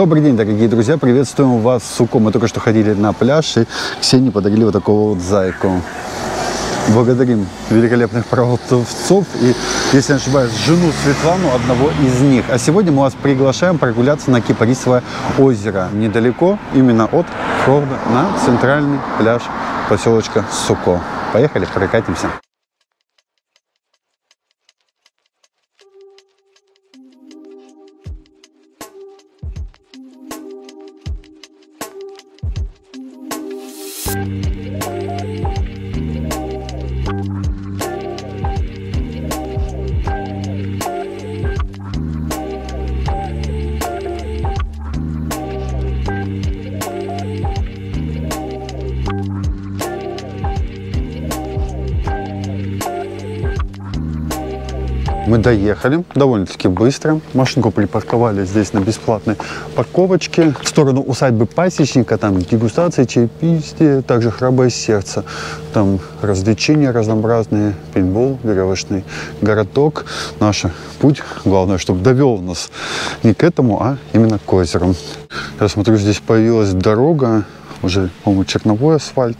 Добрый день, дорогие друзья, приветствуем вас с Суко. Мы только что ходили на пляж и Ксении подарили вот такого вот зайку. Благодарим великолепных продавцов и, если не ошибаюсь, жену Светлану, одного из них. А сегодня мы вас приглашаем прогуляться на Кипарисовое озеро. Недалеко, именно от Форда, на центральный пляж поселочка Суко. Поехали, прокатимся. Мы доехали довольно-таки быстро. Машинку припарковали здесь на бесплатной парковочке. В сторону усадьбы пасечника, там дегустация, чаепитие, также храброе сердце. Там развлечения разнообразные, пейнтбол, веревочный городок. Наш путь, главное, чтобы довел нас не к этому, а именно к озеру. Я смотрю, здесь появилась дорога, уже, по-моему, черновой асфальт,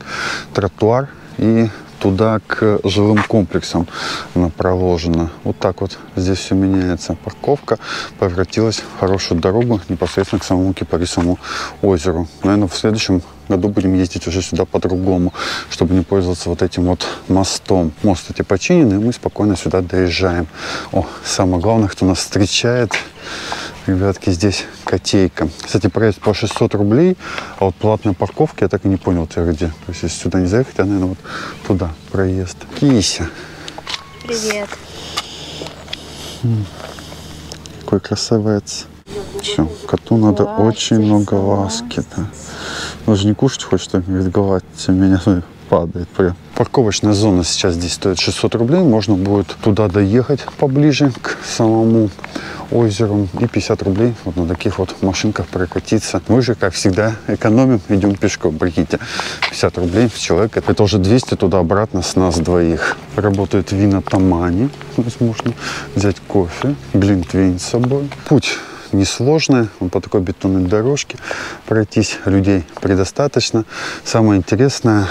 тротуар и туда к жилым комплексам она. Вот так вот здесь все меняется. Парковка превратилась в хорошую дорогу непосредственно к самому Кипарисовому озеру. Наверное, в следующем году будем ездить уже сюда по-другому, чтобы не пользоваться вот этим вот мостом. Мост эти починены, и мы спокойно сюда доезжаем. О, самое главное, кто нас встречает, ребятки, здесь котейка. Кстати, проезд по 600 рублей, а вот платная парковка, я так и не понял, где. То есть, если сюда не заехать, а, наверное, вот туда проезд. Кися. Привет. Какой красавец. Все, коту надо Ласки, очень много ласки. Да. Он же не кушать хочет, а говорит, гладь меня падает прям. Парковочная зона сейчас здесь стоит 600 рублей. Можно будет туда доехать поближе к самому озеру. И 50 рублей вот на таких вот машинках прокатиться. Мы же, как всегда, экономим, идем пешком. Прикиньте, 50 рублей в человека. Это уже 200 туда-обратно с нас двоих. Работает вина Тамани. То есть можно взять кофе, глинтвейн с собой. Путь несложный, он по такой бетонной дорожке пройтись людей предостаточно. Самое интересное,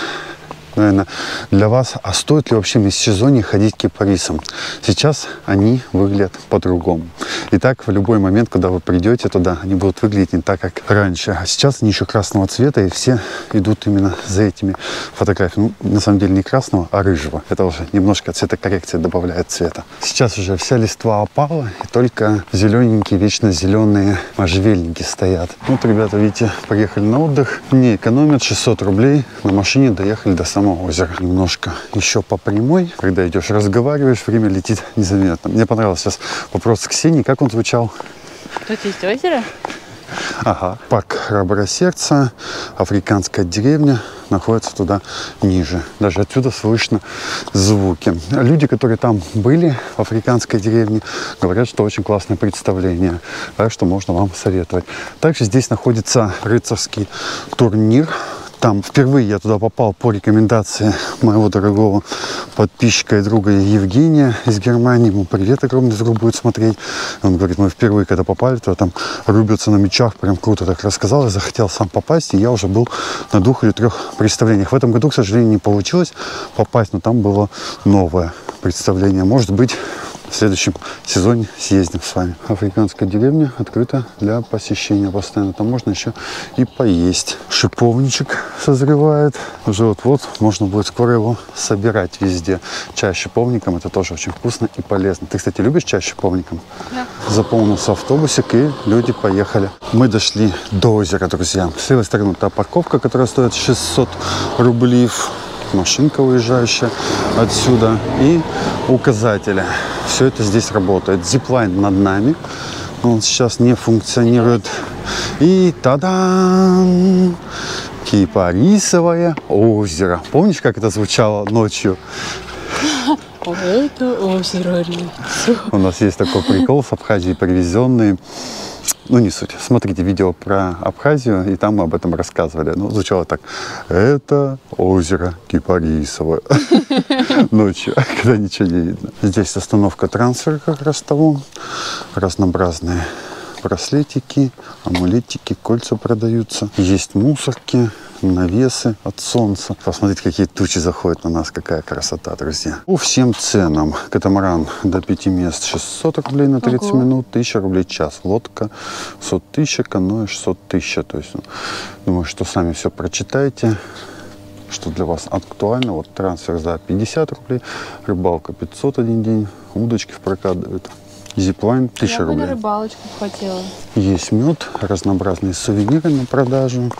наверное, для вас, а стоит ли вообще в межсезонье ходить к кипарисам? Сейчас они выглядят по-другому. Итак, в любой момент, когда вы придете туда, они будут выглядеть не так, как раньше. А сейчас они еще красного цвета, и все идут именно за этими фотографиями. Ну, на самом деле не красного, а рыжего. Это уже немножко цветокоррекция добавляет цвета. Сейчас уже вся листва опала, и только зелененькие, вечно зеленые можжевельники стоят. Вот, ребята, видите, приехали на отдых, не экономят 600 рублей, на машине доехали до самого озера. Немножко еще по прямой, когда идешь, разговариваешь, время летит незаметно. Мне понравился сейчас вопрос Ксении, как он звучал? Тут есть озеро? Ага. Парк Храброе Сердце, африканская деревня, находится туда ниже. Даже отсюда слышно звуки. Люди, которые там были, в африканской деревне, говорят, что очень классное представление. Так что можно вам советовать. Также здесь находится рыцарский турнир там впервые я туда попал по рекомендации моего дорогого подписчика и друга Евгения из Германии. Ему привет огромный друг будет смотреть. Он говорит, мы впервые, когда попали, туда там рубятся на мечах, прям круто так рассказал. Я захотел сам попасть, и я уже был на двух или трех представлениях. В этом году, к сожалению, не получилось попасть, но там было новое представление. Может быть, в следующем сезоне съездим с вами. Африканская деревня открыта для посещения постоянно. Там можно еще и поесть. Шиповничек созревает. Уже вот-вот можно будет скоро его собирать везде. Чай с шиповником это тоже очень вкусно и полезно. Ты, кстати, любишь чай с шиповником? Да. Заполнился автобусик и люди поехали. Мы дошли до озера, друзья. С левой стороны та парковка, которая стоит 600 рублей машинка уезжающая отсюда и указатели. Все это здесь работает. Зиплайн над нами. Он сейчас не функционирует. И та-дам! Кипарисовое озеро. Помнишь, как это звучало ночью? Это озеро У нас есть такой прикол с Абхазии привезенный. Ну, не суть. Смотрите видео про Абхазию, и там мы об этом рассказывали. Ну, звучало так. Это озеро Кипарисово. Ночью, когда ничего не видно. Здесь остановка трансфера как раз того. Разнообразные браслетики, амулетики, кольца продаются. Есть мусорки, навесы от солнца. Посмотрите, какие тучи заходят на нас. Какая красота, друзья. По всем ценам. Катамаран до 5 мест 600 рублей на 30 Ого. минут, 1000 рублей час. Лодка 600 тысяч, каноэ 600 тысяч. То есть, ну, думаю, что сами все прочитаете что для вас актуально. Вот трансфер за 50 рублей, рыбалка 500 один день, удочки в прокат. Зиплайн 1000 Я рублей. рыбалочку хотела. Есть мед, разнообразные сувениры на продажу.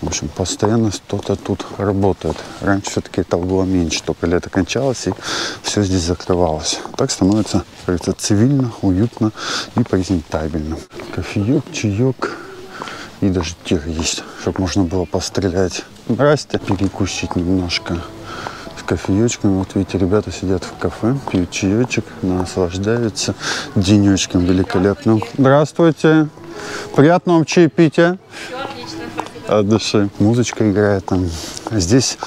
В общем, постоянно кто-то тут работает. Раньше все-таки этого было меньше, только лето кончалось и все здесь закрывалось. Так становится, как говорится, цивильно, уютно и презентабельно. Кофеек, чаек и даже тир есть, чтобы можно было пострелять. Здрасте. Перекусить немножко кофеечком. Вот видите, ребята сидят в кафе, пьют чаечек, наслаждаются денечком великолепным. Здравствуйте. Приятного вам чаепития. От души. Музычка играет там. Здесь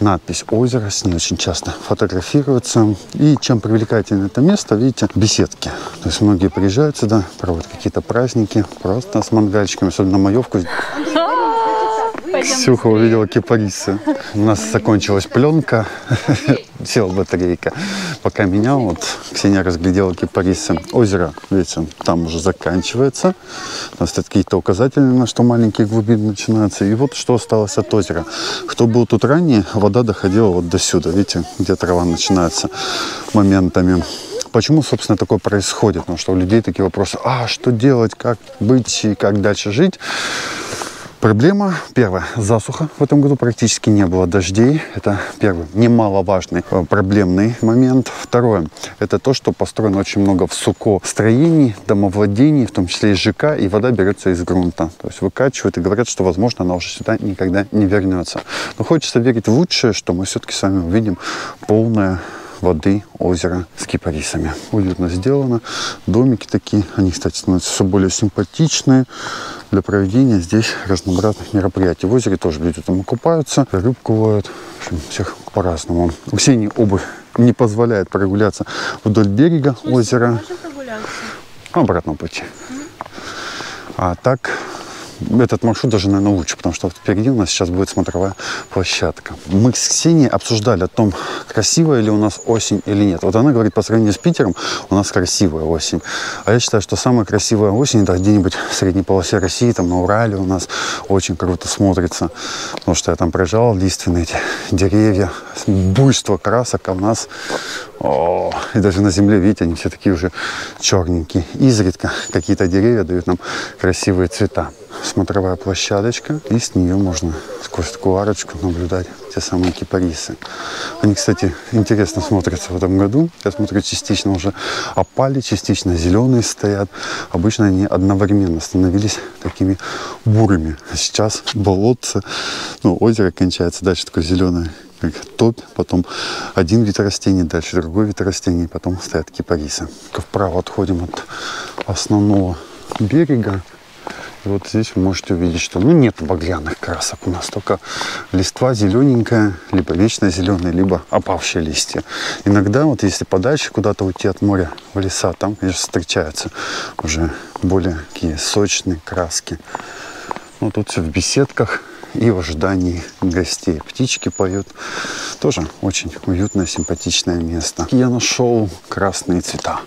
надпись «Озеро», с ней очень часто фотографируются. И чем привлекательно это место, видите, беседки. То есть многие приезжают сюда, проводят какие-то праздники, просто с мангальчиками, особенно маевку. Пойдем Ксюха увидела кипарисы. У нас закончилась пленка, села батарейка. Пока менял, вот Ксения разглядела кипарисы. Озеро, видите, там уже заканчивается. У нас тут какие-то указатели, на что маленькие глубины начинаются. И вот что осталось от озера. Кто был тут ранее, вода доходила вот до сюда. Видите, где трава начинается моментами. Почему, собственно, такое происходит? Потому что у людей такие вопросы, а что делать, как быть и как дальше жить? Проблема первая. Засуха в этом году практически не было дождей. Это первый немаловажный э, проблемный момент. Второе. Это то, что построено очень много в суко строений, домовладений, в том числе и ЖК, и вода берется из грунта. То есть выкачивают и говорят, что, возможно, она уже сюда никогда не вернется. Но хочется верить в лучшее, что мы все-таки с вами увидим полное воды озера с кипарисами. Уютно сделано. Домики такие. Они, кстати, становятся все более симпатичные для проведения здесь разнообразных мероприятий. В озере тоже люди там купаются, рыбку ловят. В общем, всех по-разному. У Ксении обувь не позволяет прогуляться вдоль берега озера. Можем прогуляться. Обратном пути. А так, этот маршрут даже, наверное, лучше, потому что впереди у нас сейчас будет смотровая площадка. Мы с Ксенией обсуждали о том, красивая ли у нас осень или нет. Вот она говорит, по сравнению с Питером, у нас красивая осень. А я считаю, что самая красивая осень, это где-нибудь в средней полосе России, там на Урале у нас очень круто смотрится. Потому что я там проезжал, лиственные эти деревья, буйство красок, а у нас о, и даже на земле, видите, они все такие уже черненькие. Изредка какие-то деревья дают нам красивые цвета. Смотровая площадочка, и с нее можно сквозь такую арочку наблюдать те самые кипарисы. Они, кстати, интересно смотрятся в этом году. Я смотрю, частично уже опали, частично зеленые стоят. Обычно они одновременно становились такими бурыми. А сейчас болотце, ну, озеро кончается, дальше такое зеленое как топь, потом один вид растений, дальше другой вид растений, потом стоят кипарисы. Вправо отходим от основного берега. Вот здесь вы можете увидеть, что ну, нет багряных красок. У нас только листва зелененькая, либо вечно зеленая, либо опавшие листья. Иногда, вот если подальше куда-то уйти от моря в леса, там, конечно, встречаются уже более такие сочные краски. Ну, тут все в беседках и в ожидании гостей. Птички поют. Тоже очень уютное, симпатичное место. Я нашел красные цвета.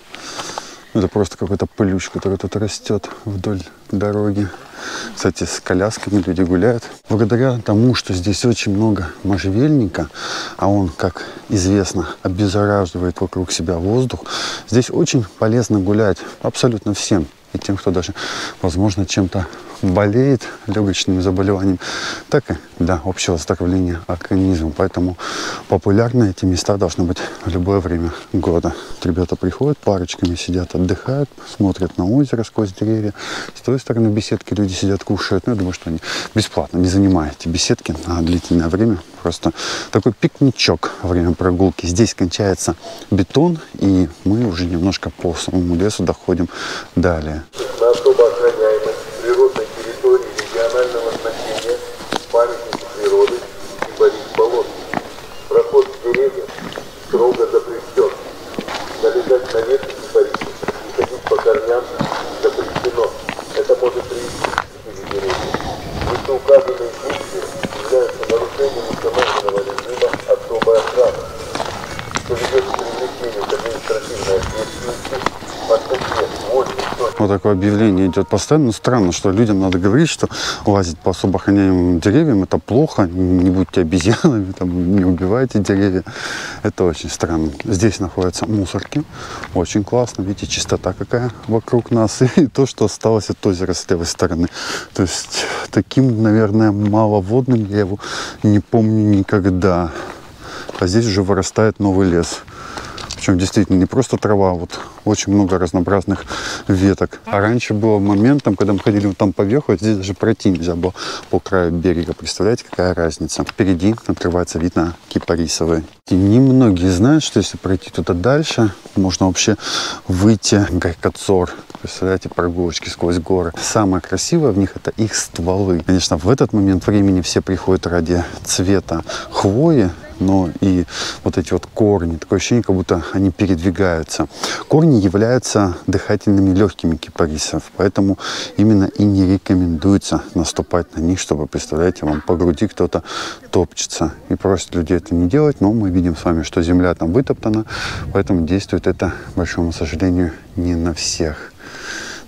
Это просто какой-то плющ, который тут растет вдоль дороги. Кстати, с колясками люди гуляют. Благодаря тому, что здесь очень много можжевельника, а он, как известно, обеззараживает вокруг себя воздух, здесь очень полезно гулять абсолютно всем. И тем, кто даже, возможно, чем-то болеет легочными заболеваниями, так и для общего оздоровления организма. Поэтому популярны эти места должны быть в любое время года. Ребята приходят, парочками сидят, отдыхают, смотрят на озеро сквозь деревья. С той стороны беседки люди сидят, кушают. Ну, я думаю, что они бесплатно, не занимая эти беседки на длительное время. Просто такой пикничок во время прогулки. Здесь кончается бетон, и мы уже немножко по самому лесу доходим далее. на идет постоянно. Ну, странно, что людям надо говорить, что лазить по особо охраняемым деревьям это плохо, не будьте обезьянами, там, не убивайте деревья. Это очень странно. Здесь находятся мусорки. Очень классно. Видите, чистота какая вокруг нас. И то, что осталось от озера с левой стороны. То есть таким, наверное, маловодным я его не помню никогда. А здесь уже вырастает новый лес. Причем действительно не просто трава, а вот очень много разнообразных веток. А раньше было моментом, когда мы ходили вот там по верху, а здесь даже пройти нельзя было по краю берега. Представляете, какая разница? Впереди открывается вид на кипарисовые. И немногие знают, что если пройти туда дальше, можно вообще выйти Гайкацор. Представляете, прогулочки сквозь горы. Самое красивое в них это их стволы. Конечно, в этот момент времени все приходят ради цвета хвои, но и вот эти вот корни, такое ощущение, как будто они передвигаются. Корни являются дыхательными легкими кипарисов, поэтому именно и не рекомендуется наступать на них, чтобы, представляете, вам по груди кто-то топчется. И просит людей это не делать, но мы видим с вами, что земля там вытоптана, поэтому действует это, большому сожалению, не на всех.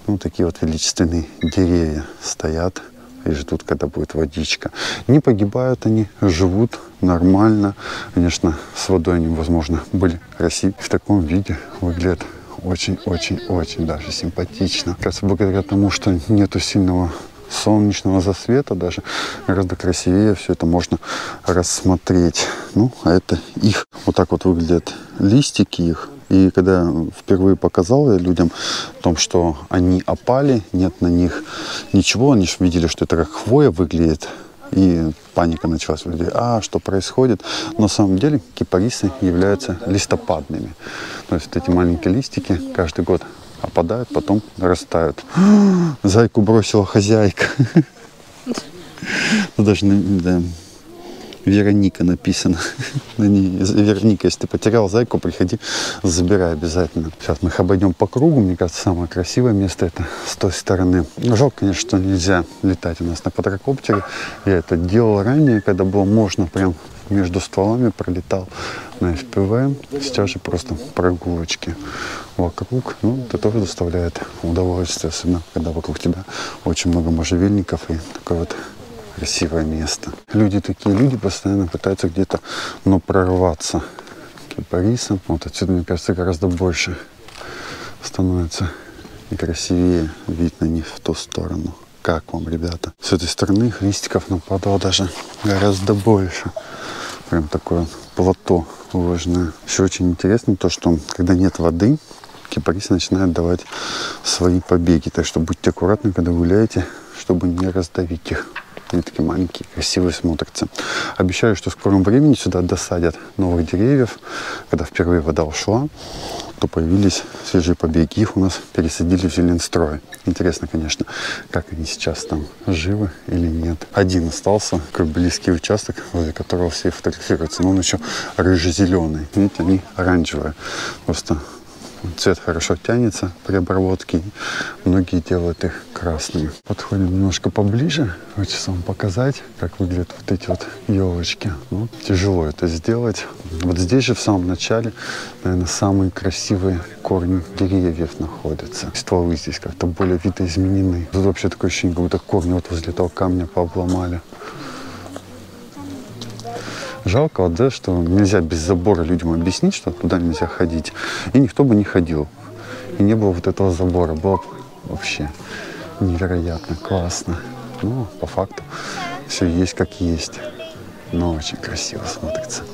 Ну, такие вот величественные деревья стоят и ждут, когда будет водичка. Не погибают они, живут нормально. Конечно, с водой они, возможно, были красивы. В таком виде выглядят очень-очень-очень даже симпатично. Кажется, благодаря тому, что нету сильного солнечного засвета даже гораздо красивее все это можно рассмотреть. Ну, а это их. Вот так вот выглядят листики их. И когда впервые показал я людям о том, что они опали, нет на них ничего, они же видели, что это как хвоя выглядит, и паника началась у людей. А, что происходит? На самом деле кипарисы являются листопадными. То есть эти маленькие листики каждый год опадают, потом растают. Зайку бросила хозяйка. Даже да, Вероника написано на ней. Вероника, если ты потерял зайку, приходи, забирай обязательно. Сейчас мы их обойдем по кругу. Мне кажется, самое красивое место это с той стороны. Жалко, конечно, что нельзя летать у нас на квадрокоптере. Я это делал ранее, когда было можно прям между стволами пролетал на FPV. Сейчас же просто прогулочки вокруг. Ну, это тоже доставляет удовольствие, особенно когда вокруг тебя очень много можжевельников и такой вот красивое место. Люди такие, люди постоянно пытаются где-то, но прорваться к кипарисам. Вот отсюда, мне кажется, гораздо больше становится и красивее вид на них в ту сторону. Как вам, ребята? С этой стороны листиков нападало даже гораздо больше. Прям такое плато выложенное. Еще очень интересно то, что когда нет воды, кипарисы начинают давать свои побеги. Так что будьте аккуратны, когда гуляете, чтобы не раздавить их. Они такие маленькие, красивые смотрятся. Обещаю, что в скором времени сюда досадят новых деревьев. Когда впервые вода ушла, то появились свежие побеги. Их у нас пересадили в Зеленстрой. Интересно, конечно, как они сейчас там живы или нет. Один остался, такой близкий участок, возле которого все фотографируются. Но он еще рыже-зеленый. Видите, они оранжевые. Просто цвет хорошо тянется при обработке. Многие делают их красными. Подходим немножко поближе. Хочется вам показать, как выглядят вот эти вот елочки. Ну, тяжело это сделать. Вот здесь же в самом начале, наверное, самые красивые корни деревьев находятся. Стволы здесь как-то более видоизменены. Тут вообще такое ощущение, как будто корни вот возле этого камня пообломали. Жалко, вот, да, что нельзя без забора людям объяснить, что туда нельзя ходить. И никто бы не ходил. И не было вот этого забора. Было бы вообще невероятно классно. Ну, по факту все есть как есть. Но очень красиво смотрится.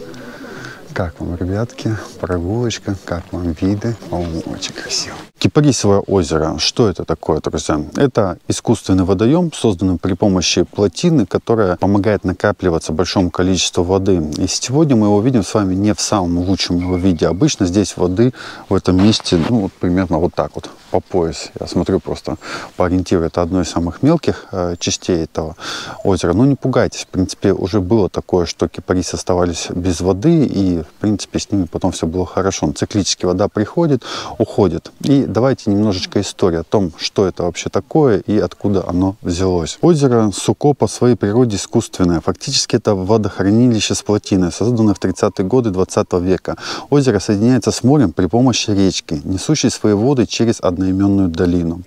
Как вам, ребятки, прогулочка, как вам виды? По-моему, очень красиво. Кипарисовое озеро. Что это такое, друзья? Это искусственный водоем, созданный при помощи плотины, которая помогает накапливаться большому количеству воды. И сегодня мы его видим с вами не в самом лучшем его виде. Обычно здесь воды в этом месте, ну, вот примерно вот так вот, по пояс. Я смотрю просто по ориентиру. Это одно из самых мелких э, частей этого озера. Но не пугайтесь. В принципе, уже было такое, что кипарисы оставались без воды и в принципе, с ними потом все было хорошо. Но циклически вода приходит, уходит. И давайте немножечко истории о том, что это вообще такое и откуда оно взялось. Озеро Суко по своей природе искусственное. Фактически это водохранилище с плотиной, созданное в 30-е годы 20 века. Озеро соединяется с морем при помощи речки, несущей свои воды через одноименную долину.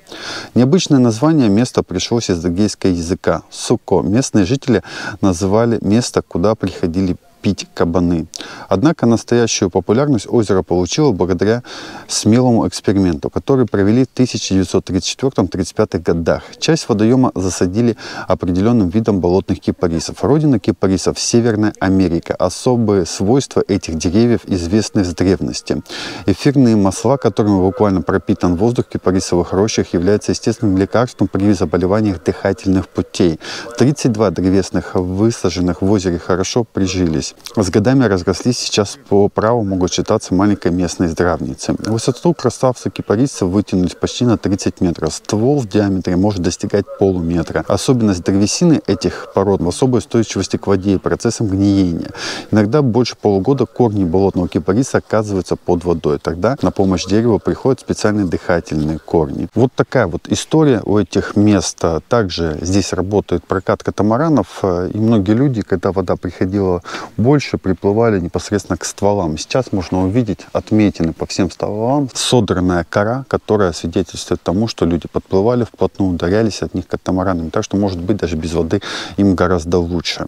Необычное название места пришлось из дагейского языка – Суко. Местные жители называли место, куда приходили пить кабаны. Однако настоящую популярность озеро получило благодаря смелому эксперименту, который провели в 1934-35 годах. Часть водоема засадили определенным видом болотных кипарисов. Родина кипарисов – Северная Америка. Особые свойства этих деревьев известны с древности. Эфирные масла, которыми буквально пропитан воздух в кипарисовых рощах, являются естественным лекарством при заболеваниях дыхательных путей. 32 древесных, высаженных в озере, хорошо прижились. С годами разрослись, сейчас по праву могут считаться маленькой местной здравницей. Высоту красавцы кипарисов вытянулись почти на 30 метров. Ствол в диаметре может достигать полуметра. Особенность древесины этих пород в особой устойчивости к воде и процессам гниения. Иногда больше полугода корни болотного кипариса оказываются под водой. Тогда на помощь дереву приходят специальные дыхательные корни. Вот такая вот история у этих мест. Также здесь работает прокат катамаранов. И многие люди, когда вода приходила больше приплывали непосредственно к стволам. Сейчас можно увидеть отметины по всем стволам, содранная кора, которая свидетельствует тому, что люди подплывали вплотную, ударялись от них катамаранами. Так что, может быть, даже без воды им гораздо лучше.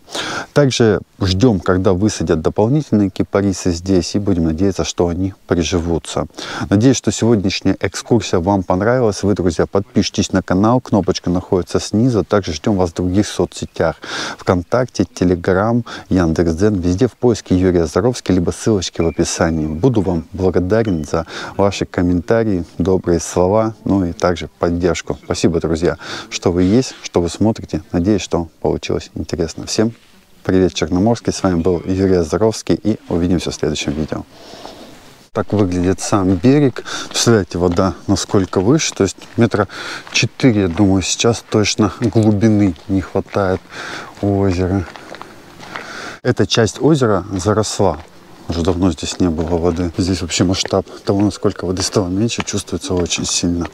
Также ждем, когда высадят дополнительные кипарисы здесь, и будем надеяться, что они приживутся. Надеюсь, что сегодняшняя экскурсия вам понравилась. Вы, друзья, подпишитесь на канал, кнопочка находится снизу. Также ждем вас в других соцсетях. Вконтакте, Телеграм, Яндекс.Дзен, везде в поиске Юрия Заровский, либо ссылочки в описании. Буду вам благодарен за ваши комментарии, добрые слова, ну и также поддержку. Спасибо, друзья, что вы есть, что вы смотрите. Надеюсь, что получилось интересно. Всем привет, Черноморский. С вами был Юрий Заровский и увидимся в следующем видео. Так выглядит сам берег. Представляете, вода насколько выше. То есть метра четыре, я думаю, сейчас точно глубины не хватает у озера. Эта часть озера заросла. Уже давно здесь не было воды. Здесь вообще масштаб того, насколько воды стало меньше, чувствуется очень сильно.